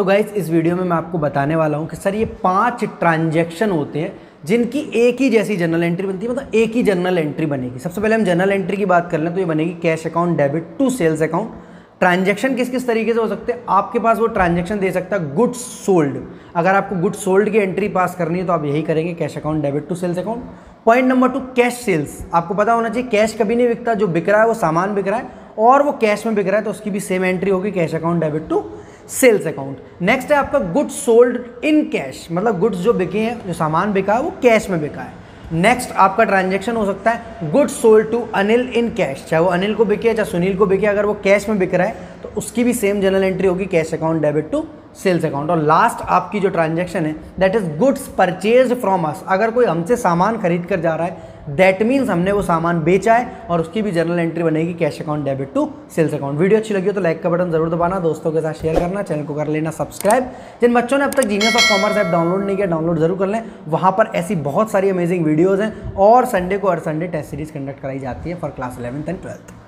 तो गाइज़ इस वीडियो में मैं आपको बताने वाला हूँ कि सर, ये पाँच ट्रांजेक्शन होते हैं जिनकी एक ही जैसी जनरल एंट्री बनती है मतलब एक ही जनरल एंट्री बनेगी। सबसे पहले हम जनरल एंट्री की बात कर लें तो ये बनेगी cash account debit to sales account transaction किस किस तरीके से हो सकते हैं? आपके पास वो ट्रांजेक्शन दे सकता है गुड्स सोल्ड अगर आपको गुड्स सोल्ड की एंट्री पास करनी है तो आप यही करेंगे cash account debit to sales account point number two cash sales आपको पता होना चाहिए कैश कभी नहीं बिकता, जो बिक रहा है वो सामान बिक रहा है, और वो कैश में बिक रहा है तो उसकी भी सेम एंट्री होगी cash account debit to sales account. Next है आपका गुड्स सोल्ड इन कैश मतलब गुड्स जो बिके हैं, जो सामान बिका है, वो कैश में बिका है। नेक्स्ट आपका ट्रांजेक्शन हो सकता है goods sold to Anil in cash चाहे वो अनिल को बिके चाहे सुनील को बिके, अगर वो कैश में बिक रहा है तो उसकी भी सेम जनरल एंट्री होगी cash account debit to sales account. और लास्ट आपकी जो ट्रांजेक्शन है that is goods purchase from us अगर कोई हमसे सामान खरीद कर जा रहा है दैट मीन्स हमने वो सामान बेचा है और उसकी भी जर्नल एंट्री बनेगी cash account debit to sales account video अच्छी लगी हो तो लाइक का बटन ज़रूर दबाना, दोस्तों के साथ शेयर करना चैनल को कर लेना सब्सक्राइब जिन बच्चों ने अब तक genius of commerce app download नहीं किया डाउनलोड ज़रूर कर लें। वहाँ पर ऐसी बहुत सारी अमेजिंग वीडियोज़ हैं और संडे को हर संडे टेस्ट सीरीज़ कंडक्ट कराई जाती है for class eleventh and twelfth